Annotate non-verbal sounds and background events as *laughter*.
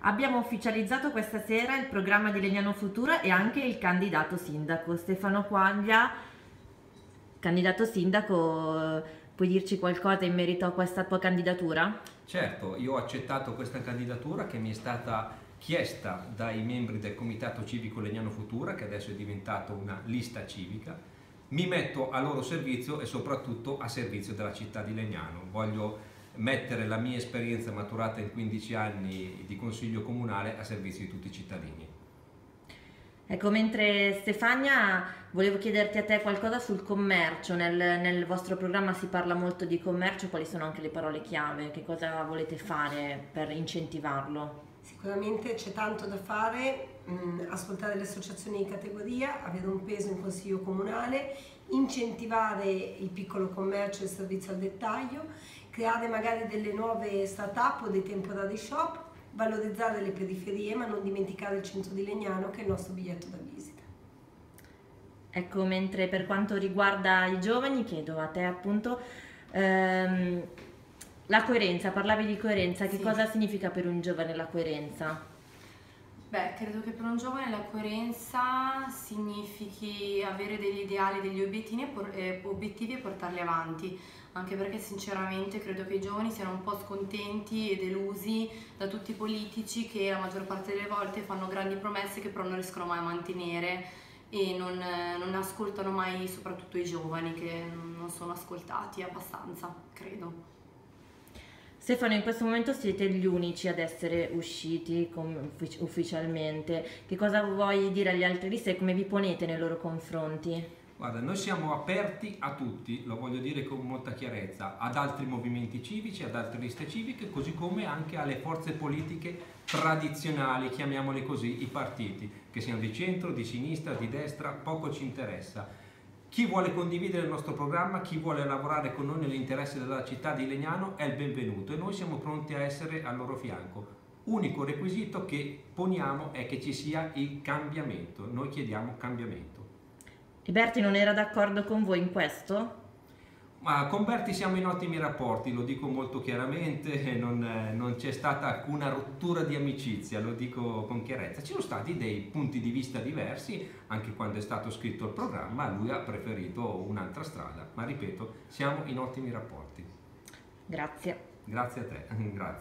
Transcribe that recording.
Abbiamo ufficializzato questa sera il programma di Legnano Futura e anche il candidato sindaco Stefano Quaglia. Candidato sindaco, puoi dirci qualcosa in merito a questa tua candidatura? Certo, io ho accettato questa candidatura che mi è stata chiesta dai membri del Comitato Civico Legnano Futura, che adesso è diventato una lista civica. Mi metto a loro servizio e soprattutto a servizio della città di Legnano. Voglio mettere la mia esperienza maturata in 15 anni di consiglio comunale a servizio di tutti i cittadini. Ecco, mentre Stefania, volevo chiederti a te qualcosa sul commercio, nel, nel, vostro programma si parla molto di commercio, quali sono anche le parole chiave, che cosa volete fare per incentivarlo? Sicuramente c'è tanto da fare, mh, ascoltare le associazioni di categoria, avere un peso in consiglio comunale, incentivare il piccolo commercio e il servizio al dettaglio, creare magari delle nuove start-up o dei temporary shop, valorizzare le periferie ma non dimenticare il centro di Legnano che è il nostro biglietto da visita. Ecco, mentre per quanto riguarda i giovani, chiedo a te appunto, ehm, la coerenza, parlavi di coerenza, che sì. cosa significa per un giovane la coerenza? Beh, credo che per un giovane la coerenza significhi avere degli ideali, degli e, eh, obiettivi e portarli avanti, anche perché sinceramente credo che i giovani siano un po' scontenti e delusi da tutti i politici che la maggior parte delle volte fanno grandi promesse che però non riescono mai a mantenere e non, non ascoltano mai soprattutto i giovani che non sono ascoltati abbastanza, credo. Stefano, in questo momento siete gli unici ad essere usciti ufficialmente. Che cosa vuoi dire agli altri liste e come vi ponete nei loro confronti? Guarda, noi siamo aperti a tutti, lo voglio dire con molta chiarezza, ad altri movimenti civici, ad altre liste civiche, così come anche alle forze politiche tradizionali, chiamiamole così, i partiti, che siano di centro, di sinistra, di destra, poco ci interessa chi vuole condividere il nostro programma, chi vuole lavorare con noi nell'interesse della città di Legnano è il benvenuto e noi siamo pronti a essere al loro fianco. Unico requisito che poniamo è che ci sia il cambiamento, noi chiediamo cambiamento. Liberti non era d'accordo con voi in questo? Ma con Berti siamo in ottimi rapporti, lo dico molto chiaramente, non, non, c'è stata alcuna rottura di amicizia, lo dico con chiarezza. Ci sono stati dei punti di vista diversi, anche quando è stato scritto il programma, lui ha preferito un'altra strada, ma ripeto, siamo in ottimi rapporti. Grazie. Grazie a te, *laughs* grazie.